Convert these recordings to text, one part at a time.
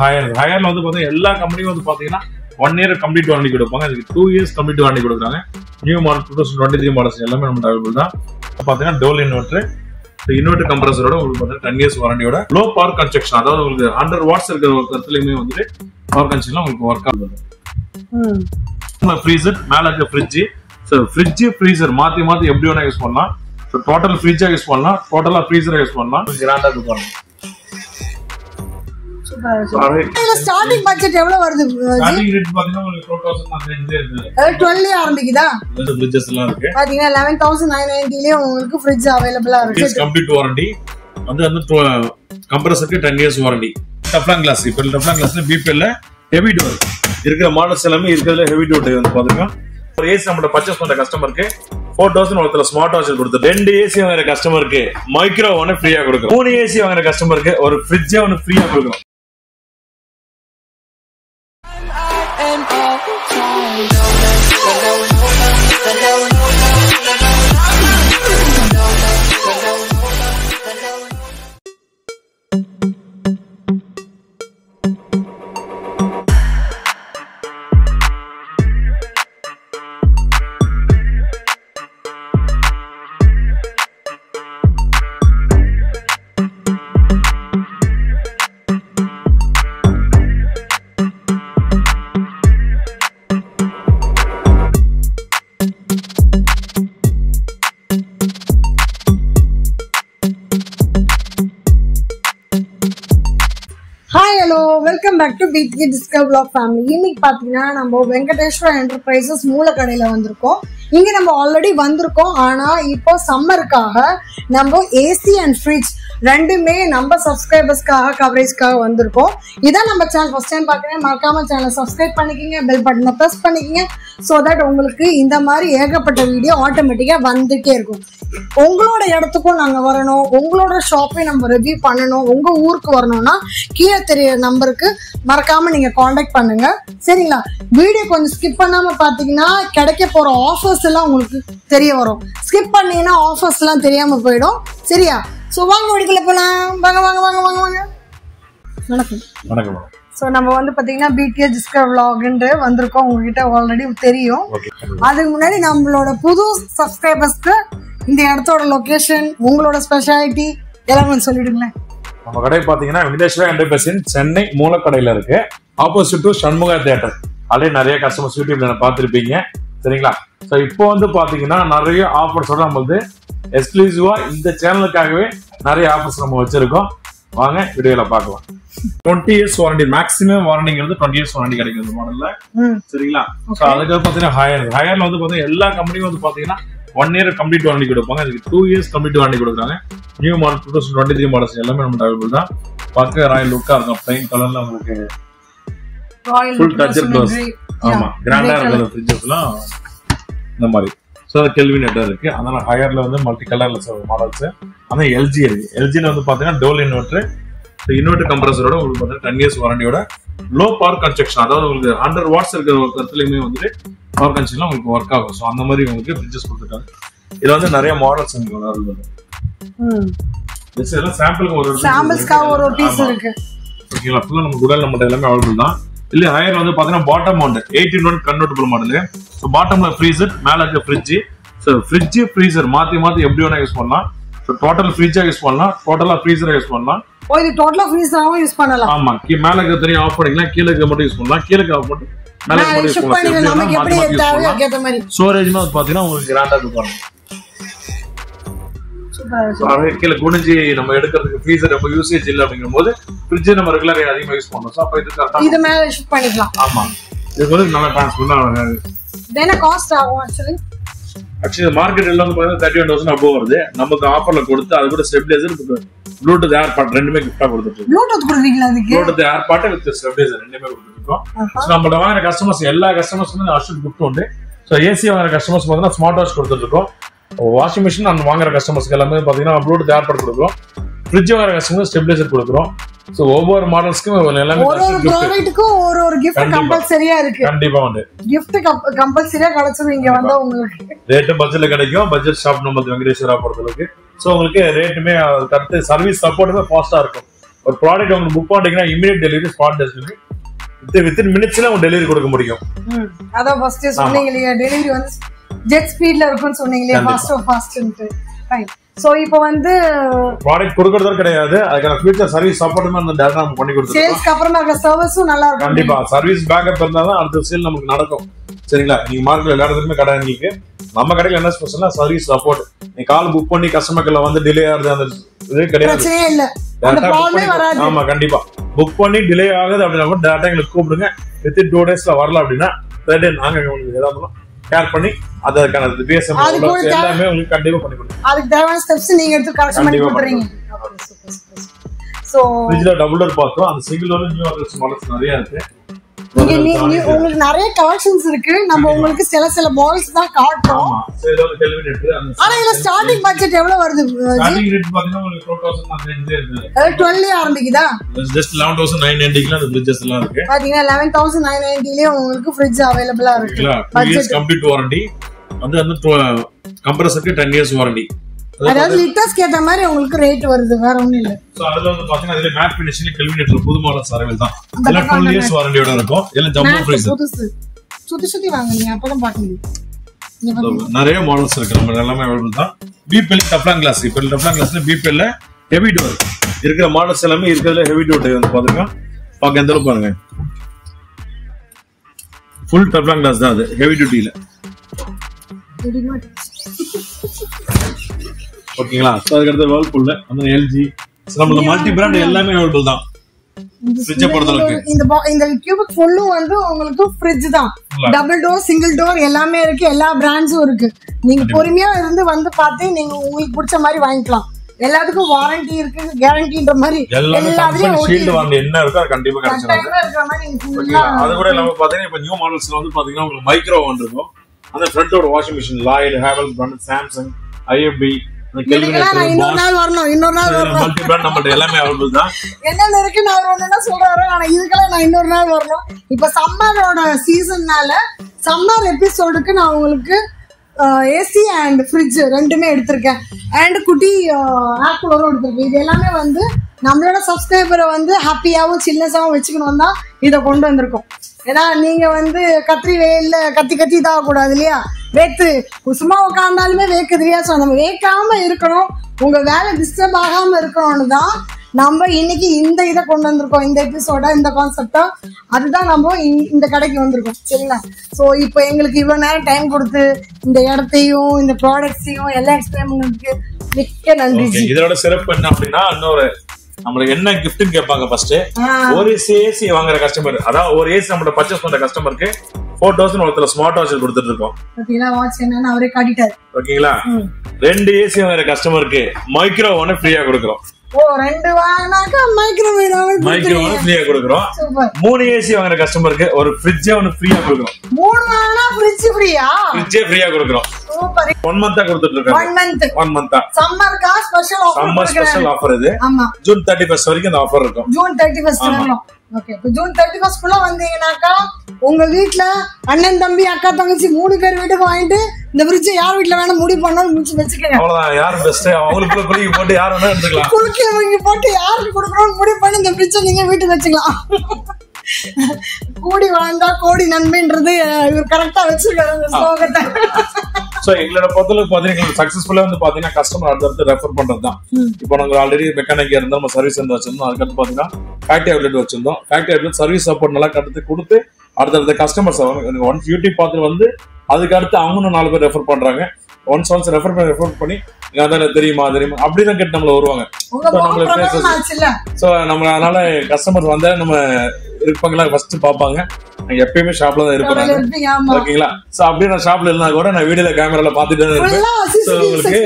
Higher ஹையர்ல வந்து பாத்தீங்கன்னா எல்லா கம்பெனியும் வந்து பாத்தீங்கன்னா ஒன் இயர் கம்ப்ளீட் வாரண்டி கொடுப்பாங்க. இதுக்கு டூ இயர்ஸ் கம்ப்ளீட் வாரண்டி கொடுக்குறாங்க. New model two thousand twenty three models எல்லாமே நம்ம அவைலபிள் தான். பாத்தீங்கன்னா டோல் இன்வெர்டர் இன்வெர்டர் கம்ப்ரஸரோட உங்களுக்கு பார்த்தீங்கன்னா டென் இயர்ஸ் வாரண்டியோட லோ பவர் கன்ஸ்ட்ரக்ஷன் அதாவது உங்களுக்கு ஹண்ட்ரட் வாட்ஸ் இருக்கிற ஒரு இடத்துலயுமே வந்துட்டு பவர் கன்ஸ்ட்ரக்ஷன் உங்களுக்கு ஒர்க் ஆகுது. ஃப்ரீசர் மேல இருக்க ஃப்ரிட்ஜ் ஸோ ஃப்ரிட்ஜ் ஃப்ரீசர் மாத்தி மாத்தி எப்படி வேணா யூஸ் பண்ணலாம். ஸோ டோட்டல் ஃப்ரிட்ஜா யூஸ் பண்ணலாம். டோட்டலா ஃப்ரீசரா யூஸ் பண்ணலாம். கிராண்டா இது ஸ்டார்டிங் பட்ஜெட் எவ்வளவு வருது starting rate பாத்தீங்கன்னா உங்களுக்கு 4000 அந்த range இருக்கு. டுவெல் ஆரம்பிக்குதா? பாத்தீங்கன்னா லெவன் தௌசண்ட் நைன் நைன்டிலயே உங்களுக்கு ஃப்ரிட்ஜ் அவைலபிளா இருக்கு. கம்ப்ளீட் வாரண்டி வந்து வந்து கம்ப்ரஸருக்கு டென் இயர்ஸ் வாரண்டி டப்லாங் கிளாஸ் இப்போ கிளாஸ்ல பிபிஎல்ல ஹெவி டோர் இருக்கிற மாடல்ஸ் எல்லாமே இருக்கிறதுல ஹெவி டோர் வந்து பாத்தீங்கன்னா ஒரு ஏசி நம்மளோட பர்ச்சேஸ் பண்ற கஸ்டமருக்கு ஃபோர் தௌசண்ட் ஒருத்தர் ஸ்மார்ட் வாட்ச் கொடுத்து ரெண்டு ஏசி வாங்குற கஸ்டமருக்கு மைக்ரோ ஒன்று ஃப்ரீயா கொடுக்கும் மூணு ஏசி வாங்குற கஸ்டமருக்கு ஒரு ஃப்ரிட்ஜே ஒன்று ஃப்ரீயா கொடுக்கும் and all time. No, no, no, no, no, no, no. Hello welcome back to PD discover block family இன்னைக்கு பாத்தீங்கன்னா நம்ம வெங்கடேஸ்வரா என்டர்பிரைசஸ் மூலக்கடையில வந்திருக்கோம். இங்க நம்ம ஆல்ரெடி வந்திருக்கோம். ஆனா இப்போ சம்மருக்காக நம்ம ஏசி அண்ட் ஃப்ரிட்ஜ் ரெண்டுமே நம்ம சப்ஸ்கிரைபர்ஸ்க்காக கவரேஜ்க்காக வந்திருக்கோம். இதான் நம்ம சேனல் ஃபர்ஸ்ட் டைம் பார்க்குறேன். மறக்காம சேனலை சப்ஸ்கிரைப் பண்ணிக்கிங்க. பெல் பட்டனை ப்ரெஸ் பண்ணிக்கிங்க. ஸோ தட் உங்களுக்கு இந்த மாதிரி ஏகப்பட்ட வீடியோ ஆட்டோமேட்டிக்காக வந்துட்டே இருக்கும். உங்களோட இடத்துக்கும் நாங்கள் வரணும். உங்களோட ஷாப்பை நம்ம ரிவ்யூ பண்ணணும். உங்கள் ஊருக்கு வரணும்னா கீழே தெரிய நம்பருக்கு மறக்காம நீங்கள் காண்டாக்ட் பண்ணுங்க. சரிங்களா? வீடியோ கொஞ்சம் ஸ்கிப் பண்ணாமல் பார்த்தீங்கன்னா கிடைக்க போகிற ஆஃபர்ஸ் எல்லாம் உங்களுக்கு தெரிய வரும். ஸ்கிப் பண்ணீங்கன்னா ஆஃபர்ஸ் எல்லாம் தெரியாமல் போயிடும். சரியா? ஸோ வாங்க வீடுக்குள்ள போகலாம் வாங்க வாங்க வாங்க வாங்க வாங்க. வணக்கம். வணக்கம். ஸோ நம்ம வந்து பார்த்தீங்கன்னா பிடிஎஸ் டிஸ்கவர் விலாக்ன்ட்டு வந்திருக்கோம். உங்ககிட்ட ஆல்ரெடி தெரியும். அதுக்கு முன்னாடி நம்மளோட புது சப்ஸ்கிரைபர்ஸ்க்கு இந்த இடத்தோட லொகேஷன் உங்களோட ஸ்பெஷாலிட்டி எல்லாம் சொல்லிடுங்களேன். நம்ம கடை பாத்தீங்கன்னா வெங்கடேஸ்வரா என்டர்பிரைஸின் சென்னை மூலக்கடையில இருக்கு. Opposite to Shanmuga theatre already நிறைய கஸ்டமர்ஸ் யூடியூப்ல பார்த்துருப்பீங்க. சரிங்களா? ஸோ இப்போ வந்து பாத்தீங்கன்னா நிறைய ஆஃபர்ஸோட நம்ம வந்து எக்ஸ்க்ளூசிவா இந்த சேனலுக்காகவே நிறைய ஆஃபர்ஸ் நம்ம வச்சிருக்கோம். வாங்க வீடியோல பார்க்கலாம். டுவெண்ட்டி இயர்ஸ் வாரண்டி மேக்ஸிமம் வாரண்டிங்கிறது டுவெண்ட்டி இயர்ஸ் வாரண்டி கிடைக்கும் இந்த மாடல்ல சரிங்களா? ஸோ அதுக்கு பாத்தீங்கன்னா ஹையர் ஹையர்ல வந்து பாத்தீங்கன்னா எல்லா கம்பெனியும் வந்து பாத்தீங்கன்னா ஒன் இயர் கம்ப்ளீட் வாரண்டி கொடுப்பாங்க. இதுக்கு டூ இயர்ஸ் கம்ப்ளீட் வாரண்டி கொடுக்குறாங்க. New model two thousand twenty three models எல்லாமே நம்ம அவைலபிள் தான். பார்க்க ராயல் லுக்கா இருக்கும். பிளைன் கலர்ல உங்களுக்கு ராயல் ஃபுல் டச்சர் க்ளோஸ் ஆமா. கிராண்டா இருக்கிற ஃப்ரிட்ஜஸ்லாம் இந்த மாதிரி. ஸோ கெல்வின் நெட்டர் இருக்கு. அதனால ஹையர்ல வந்து மல்டி கலர்ல மாடல்ஸ் ஆனால் எல்ஜி இருக்கு எல்ஜியில் வந்து பாத்தீங்கன்னா டோல் இன்வெர்டர் இன்வெர்டர் கம்ப்ரஸரோட உங்களுக்கு பார்த்தீங்கன்னா டென் இயர்ஸ் வாரண்டியோட லோ பவர் கன்ஸ்ட்ரக்ஷன் அதாவது உங்களுக்கு ஹண்ட்ரட் வாட்ஸ் இருக்கிற ஒரு இடத்துலயுமே வந்துட்டு பவர் கன்ஸ்ட்ரக்ஷன் உங்களுக்கு ஒர்க் ஆகும். ஸோ அந்த மாதிரி உங்களுக்கு ஃப்ரிட்ஜஸ் கொடுத்துருக்காங்க இதுல வந்து நிறைய மாடல்ஸ் உங்களுக்கு ம். ஜஸ்ட் எல்லாம் சாம்பிளுக்கு ஒரு சாம்பிள்ஸ்க்காக ஒரு பீஸ். இருக்கு. ஓகேங்களா? ஃபுல்லாக நம்ம குடல் நம்மகிட்ட எல்லாமே அவைலபிள் தான். இல்ல ஹையர் வந்து பாத்தீங்கன்னா bottom mount eighteen one convertible model so பாட்டம்ல freezer மேல இருக்க ஃப்ரிட்ஜ் ஸோ ஃப்ரிட்ஜ் ஃப்ரீசர் மாத்தி மாத்தி எப்படி வேணா யூஸ் பண்ணலாம். ஸோ டோட்டல் ஃப்ரிட்ஜா யூஸ் பண்ணலாம். டோட்டலா ஃப்ரீசரா யூஸ் பண்ணலாம். ஓ இது டோட்டலா ஃப்ரீஸாவும் யூஸ் பண்ணலாம். ஆமா கீ மேல இருக்க தனியாக ஆஃப் பண்ணிக்கலாம். கீழே இருக்க மட்டும் யூஸ் பண்ணலாம். கீழே இருக்க மட்டும் மேல இருக்க மட்டும் யூஸ் பண்ணலாம். ஸ்டோரேஜ்னா பாத்தீங்கன்னா உங்களுக்கு கிராண்டா இருக்கும் கீழே குனிஞ்சு நம்ம எடுக்கிறதுக்கு ஃப்ரீசர் ரொம்ப யூசேஜ் இல்லை அப்படிங்கும் போது ஃப்ரிட்ஜ் நம்ம ரெகுலர் அதிகமாக யூஸ் பண்ணோம் ஸோ அப்போ இது கரெக்டாக இது மேல ஷிப் பண்ணிக்கலாம். ஆமா. இது வந்து நல்லா டிரான்ஸ்பர் இது என்ன காஸ்ட் ஆகும் ஆக்சுவலி ஆக்சுவலி மார்க்கெட் எல்லாம் வந்து பாத்தீங்கன்னா தேர்ட்டி ஒன் தௌசண்ட் அபோவ் வருது. நமக்கு ஆஃபர்ல கொடுத்து அது கூட ஸ்டெபிலைசர் ப்ளூடூத் ஏர்பாட் ரெண்டுமே கிஃப்டா கொடுத்துட்டு ப்ளூடூத் கொடுக்குறீங்களா அதுக்கு? ப்ளூடூத் ஏர்பாட் வித் ஸ்டெபிலைசர் ரெண்டுமே கொடுத்துட்டு இருக்கோம். ஸோ நம்மள வாங்குற கஸ்டமர்ஸ் எல்லா கஸ்டமர்ஸ்க்கும் அஷூட் கிஃப்ட் உண்டு. ஸோ ஏசி வாங்குற கஸ்டமர்ஸ் பார்த்தீங்கன்னா ஸ்மார்ட் வாட்ச் கொடுத்துட்டு இருக்கோம். வாஷிங் மிஷின் அந்த வாங்குற கஸ்டமர்ஸ்க்கு எல்லாமே பார்த்தீங்கன்னா ப்ளூடூத் ஏர்பாட் கொடுக்குறோம் ஃப்ரிட்ஜ் வாங்குற கஸ்டமர் ஸ்டெபிலைசர் கொடுக்குறோம். ஸோ ஒவ்வொரு மாடல்ஸ்க்கும் எல்லாமே ஒரு ஒரு. ப்ராடக்ட்டுக்கும் ஒரு ஒரு கிஃப்ட். கம்பல்சரியா இருக்கு. கண்டிப்பா உண்டு கிஃப்ட் கம்பல்சரியா கிடைச்சது இங்க வந்தா உங்களுக்கு. ரேட்டு பட்ஜெட்ல கிடைக்கும். பட்ஜெட் ஷாப் நம்ம வெங்கடேஸ்வரா பொறுத்தளவுக்கு ஸோ உங்களுக்கு ரேட்டுமே கரெக்ட் சர்வீஸ் சப்போர்ட்டுமே ஃபாஸ்டா இருக்கும். ஒரு ப்ராடக்ட் உங்களுக்கு புக் பண்ணிட்டீங்கன்னா immediate delivery spot delivery within மினிட்ஸ்ல அவங்க டெலிவரி கொடுக்க முடியும். அதான் ஃபர்ஸ்ட் சொன்னீங்க டெலிவரி வந்து ஜெட் ஸ்பீட்ல இருக்கும்னு சொன்னீங்க இல்லையா கண்டிப்பா. ஃபாஸ்ட் ஃபாஸ்ட்ன்ட்டு ஃபைன் சோ இப்போ வந்து ப்ராடக்ட் கொடுக்கறதும் கிடையாது. அதுக்கான ஃபியூச்சர் சர்வீஸ் சப்போர்ட்டுமே அந்த டேட்டா நம்ம பண்ணி கொடுத்துருக்கோம். சேல்ஸ்க்கு அப்புறமா இருக்க சர்வீஸும் நல்லா இருக்கும். கண்டிப்பா. சர்வீஸ் பேக்கப் இருந்தா தான் அடுத்த சேல் நமக்கு நடக்கும். சரிங்களா? நீங்க மார்க்கெட்ல எல்லா இடத்துலயுமே கடை எங்களுக்கு நம்ம கடையில என்ன ஸ்பெஷல்னா சர்வீஸ் சப்போர்ட் நீ கால் புக் பண்ணி கஸ்டமர்ல வந்து டிலே ஆகுது அந்த இது கிடையாது. அந்த ஆமா கண்டிப்பா. புக் பண்ணி டிலே ஆகுது அப்படின்னா கூட டேரக்டா எங்களுக்கு கூப்பிடுங்க. வித்தின் டூ டேஸ்ல வரல அப்படின்னா தேர்ட் டே நாங்க உங்களுக்கு ஏதாவது கேர் பண்ணி அதுக்கான பிஎஸ்எம் எல்லாமே உங்களுக்கு கண்டிப்பா பண்ணி கொடுப்போம். அதுக்கு தேவையான ஸ்டெப்ஸ் நீங்க எடுத்து கரெக்ஷன் பண்ணி கொடுத்துறீங்க. சோ ஃப்ரிட்ஜ்ல டபுள் டோர் பார்த்தோம் அந்த single door new address models நிறைய இருக்கு. உங்களுக்கு நிறைய கலெக்ஷன்ஸ் இருக்கு. நம்ம உங்களுக்கு சில சில மாடல்ஸ் தான் காட்டுறோம். அந்த ஆனா இதுல ஸ்டார்டிங் பட்ஜெட் எவ்வளவு வருது அந்த டுவெல் ஆரம்பிக்குதா? ஜஸ்ட் லெவன் தௌசண்ட் நைன் நைன்டிக்குலாம் அந்த ஃப்ரிட்ஜஸ் எல்லாம் இருக்கு. பாத்தீங்கன்னா லெவன் தௌசண்ட் நைன் நைன்டிலயே உங்களுக்கு ஃப்ரிட்ஜ் அவைலபிளா இருக்கு. கம்ப்ளீட் வாரண்டி வந்து கம்ப்ரஸருக்கு டென் இயர்ஸ் வாரண்டி அதாவது லிட்டர்ஸ்க்கு ஏத்த மாதிரி உங்களுக்கு ரேட் வருது வேற ஒண்ணும் இல்ல. ஸோ அதுல வந்து பாத்தீங்கன்னா அதுல மேட் பினிஷிங் கெல்வினேட்ல புது மாடல்ஸ் அரைவில் தான். எல்லாம் பக்கம் டுவெல் இயர்ஸ் வாரண்டியோட இருக்கும். எல்லாம் ஜம்போ பிரைஸ் புதுசு. சுத்தி சுத்தி வாங்க நீங்க அப்பதான் பாக்க முடியும். நிறைய மாடல்ஸ் இருக்கு. நம்ம எல்லாமே அவைலபிள் தான். பிபிஎல் டப்ளாங் கிளாஸ் இப்போ டப்ளாங் கிளாஸ்ல பிபிஎல் ஹெவி டோர் இருக்கிற மாடல்ஸ் எல்லாமே இருக்கிறதுல ஹெவி டோர் வந்து பாத்துங்க பாக்க எந்த அளவுக்கு பாருங்க. ஃபுல் டப்ளாங் கிளாஸ் தான் அது. Heavy Ready-made. ஓகேங்களா? ஸோ அதுக்கடுத்து வேர்ல்பூல்ல அந்த எல்ஜி நம்மள மல்டி பிராண்ட் எல்லாமே அவைலபிள் தான். இந்த கியூபிக் ஃபுல்லும் வந்து உங்களுக்கு ஃப்ரிட்ஜ் தான். டபுள் டோர் சிங்கிள் டோர் எல்லாமே இருக்கு. எல்லா பிராண்ட்ஸும் இருக்கு. நீங்க பொறுமையா இருந்து வந்து பார்த்து நீங்க உங்களுக்கு பிடிச்ச மாதிரி வாங்கிக்கலாம். எல்லாத்துக்கும் வாரண்டி இருக்கு கேரண்டின்ற மாதிரி எல்லாத்துலயும் ஷீல்டு வாங்க என்ன இருக்கோ அது கண்டிப்பா கிடைச்சிடும் அது கூட இல்லாம பாத்தீங்கன்னா இப்ப நியூ மாடல்ஸ்ல வந்து பாத்தீங்கன்னா உங்களுக்கு மைக்ரோ ஒன் இருக்கும். அந்த ஃப்ரண்டோட washing machine Lloyd Havells brand Samsung IFB இன்னொரு நாள் வரணும் இன்னொரு நாள் வரணும். நம்மள்ட்ட எல்லாமே அவைலபிள் தான். என்னென்ன இருக்கு நான் ஒண்ணுன்னா சொல்றாரு ஆனா இதுக்கெல்லாம் நான் இன்னொரு நாள் வரணும். இப்ப சம்மரோட சீசன்னால சம்மர் எபிசோடுக்கு நான் உங்களுக்கு ஏசி அண்ட் ஃப்ரிட்ஜ் ரெண்டுமே எடுத்திருக்கேன். அண்ட் குட்டி ஏர் கூலரும் எடுத்திருக்கேன். இது எல்லாமே வந்து நம்மளோட சப்ஸ்கிரைபரை வந்து ஹாப்பியாவும் சில்னஸாவும் வச்சுக்கணும் தான் இதை கொண்டு வந்திருக்கோம். ஏன்னா நீங்க வந்து கத்திரி வெயில்ல கத்தி கத்தி கூடாது இல்லையா? வேத்து. சும்மா உட்காந்தாலுமே வேக்குது இல்லையா ஸோ நம்ம வேக்காம இருக்கணும். உங்க வேலை டிஸ்டர்ப் ஆகாம இருக்கணும்னு தான் நம்ம இன்னைக்கு இந்த இதை கொண்டு வந்திருக்கோம். இந்த எபிசோட இந்த கான்செப்டா அதுதான் நம்ம இந்த- கடைக்கு வந்திருக்கோம். சரிங்களா? ஸோ இப்போ எங்களுக்கு இவ்வளவு நேரம் டைம் கொடுத்து இந்த இடத்தையும் இந்த ப்ராடக்ட்ஸையும் எல்லாம் எக்ஸ்பிளைன் பண்ணதுக்கு மிக்க நன்றி இதோட சிறப்பு என்ன அப்படின்னா இன்னொரு நம்மளுக்கு என்ன கிஃப்ட்னு கேட்பாங்க ஃபர்ஸ்ட். ஒரு ஏசி வாங்குற கஸ்டமர் அதாவது ஒரு ஏசி நம்மளோட பர்ச்சேஸ் பண்ற கஸ்டமருக்கு ஃபோர் தௌசண்ட் ஒருத்தர் ஸ்மார்ட் வாட்ச் கொடுத்துட்டு இருக்கோம். அவரே காட்டிட்டாரு. ஓகேங்களா. ரெண்டு ஏசி வாங்குற கஸ்டமருக்கு மைக்ரோ ஒன்னு ஃப்ரீயா கொடுக்குறோம். ஓ ரெண்டு வாங்கினாக்கா மைக்ரோவேவ் மைக்ரோ ஒன்னு ஃப்ரீயா கொடுக்குறோம். மூணு ஏசி வாங்குற கஸ்டமருக்கு ஒரு ஃப்ரிட்ஜே ஒன்னு ஃப்ரீயா கொடுக்குறோம். மூணு வாங்கினா ஃப்ரிட்ஜ் ஃப்ரீயா ஃப்ரிட்ஜே ஃப்ரீயா கொடுக்குறோம். சூப்பர். ஒன் மந்தா கொடுத்துட்டு இருக்காங்க ஒன் மந்த் ஒன் மந்தா சம்மருக்கா special summer offer special offer இது. ஆமா. ஜூன் தேர்ட்டி ஃபர்ஸ்ட் வரைக்கும் இந்த ஆஃபர் இருக்கும். ஜூன் தேர்ட்டி ஃபர்ஸ்ட் வரலாம் ஓகே இப்போ ஜூன் தேர்ட்டி ஃபர்ஸ்ட் குள்ள வந்தீங்கன்னாக்கா உங்க வீட்ல அண்ணன் தம்பி அக்கா தங்கச்சி மூணு பேர் வீட்டுக்கு வாங்கிட்டு இந்த ஃப்ரிட்ஜ் யார் வீட்ல வேணா முடிவு பண்ணாலும் முடிச்சு வச்சுக்கோங்க. அவ்வளவுதான் யார் பெஸ்ட் அவங்களுக்குள்ள குலுக்கி போட்டு யார் வேணா எடுத்துக்கலாம். குலுக்கி வாங்கி போட்டு யாருக்கு கொடுக்கணும்னு முடிவு பண்ணி இந்த ஃப்ரிட்ஜை நீங்க வீட்டுக்கு வச்சுக்கலாம். கூடி வாழ்ந்தா கோடி நன்மைன்றது இவர் கரெக்டா வச்சிருக்காரு அந்த ஸ்லோகத்தை. சோ எங்களோட பொறுத்தளவுக்கு பாத்தீங்கன்னா சக்சஸ்ஃபுல்லா வந்து பாத்தீங்கன்னா கஸ்டமர் அடுத்தடுத்து ரெஃபர் பண்றது தான் இப்போ நாங்க ஆல்ரெடி மெக்கானிக் இருந்தா நம்ம சர்வீஸ் சென்டர் வச்சிருந்தோம். அதுக்கடுத்து பாத்தீங்கன்னா ஃபேக்டரி அவுட்லெட் வச்சிருந்தோம். ஃபேக்டரி அவுட்லெட் சர்வீஸ் சப்போர்ட் நல்லா கடுத்து கொடுத்து அடுத்தடுத்த கஸ்டமர்ஸ் ஒன்ஸ் யூடியூப் பார்த்து வந்து அதுக்கு அடுத்து அவங்களும் நாலு பேர் ரெஃபர் பண்றாங்க. ஒன்ஸ் ஒன்ஸ் ரெஃபர் பண்ணி ரெஃபர் பண்ணி அதான் தெரியுமா தெரியுமா? அப்படிதான் கேட்டு நம்மள வருவாங்க. சோ நம்ம அதனால கஸ்டமர் வந்தா நம்ம இருப்பாங்களா? ஃபர்ஸ்ட் பாப்பாங்க எப்பயுமே ஷாப்ல தான். இருப்பீங்க ஓகேங்களா? சோ அப்படியே நான் ஷாப்ல இருந்தா கூட நான் வீடியோல கேமரால பாத்துட்டு தான் இருப்பேன். உங்களுக்கு-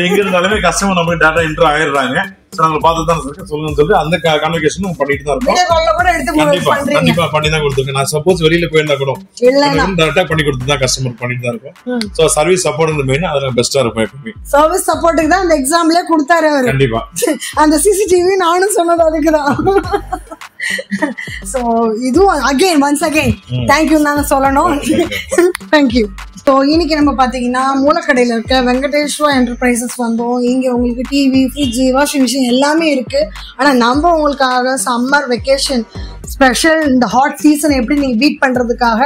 எங்க இருந்தாலுமே கஸ்டமர் நமக்கு டேட்டா என்டர் ஆயிடுறாங்க. நாங்க பார்த்து தான் இருக்கோம் சொல்லுங்கன்னு சொல்லி அந்த கன்வெகேஷனும் பண்ணிட்டு தான் இருக்கோம். கண்டிப்பா கண்டிப்பா பண்ணி தான் கொடுத்துருக்கேன். நான் சப்போஸ் வெளியில போயிருந்தா கூட டேரக்டா பண்ணி கொடுத்து தான் கஸ்டமர் பண்ணிட்டு தான் இருக்கோம் சோ சர்வீஸ் சப்போர்ட் மெயின் அதுல பெஸ்டா இருக்கும் எப்பவுமே. சர்வீஸ் சப்போர்ட்டுக்கு தான் அந்த எக்ஸாம்லயே கொடுத்தாரு அவரு. கண்டிப்பா. அந்த சிசிடிவி நானும் சொன்னது அதுக்குதான். சோ இதுவும் அகைன் ஒன்ஸ் அகைன் தேங்க்யூ நாங்க சொல்லணும். தேங்க்யூ ஸோ இன்னைக்கு நம்ம பார்த்தீங்கன்னா மூலக்கடையில் இருக்க வெங்கடேஸ்வரா என்டர்பிரைசஸ் வந்தோம். இங்கே உங்களுக்கு டிவி ஃப்ரிட்ஜு வாஷிங் மிஷின் எல்லாமே இருக்கு. ஆனால் நம்ம உங்களுக்காக சம்மர் வெக்கேஷன் ஸ்பெஷல் இந்த ஹாட் சீசன் எப்படி நீங்கள் பீட் பண்ணுறதுக்காக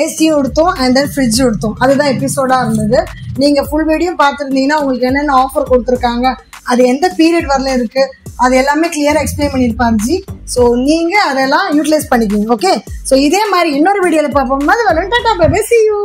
ஏசியும் எடுத்தோம் அண்ட் தென் ஃப்ரிட்ஜ் எடுத்தோம் அதுதான் எபிசோடாக இருந்தது. நீங்கள் ஃபுல் வீடியோ பார்த்துருந்தீங்கன்னா உங்களுக்கு என்னென்ன ஆஃபர் கொடுத்துருக்காங்க அது எந்த பீரியட் வரல இருக்கு அது எல்லாமே கிளியரா எக்ஸ்பிளைன் பண்ணியிருப்பார் ஜி. ஸோ நீங்க அதெல்லாம் யூட்டிலைஸ் பண்ணிக்கோங்க ஓகே ஸோ இதே மாதிரி இன்னொரு வீடியோல பார்ப்போம். அது வரணும் டாடா பை சி யூ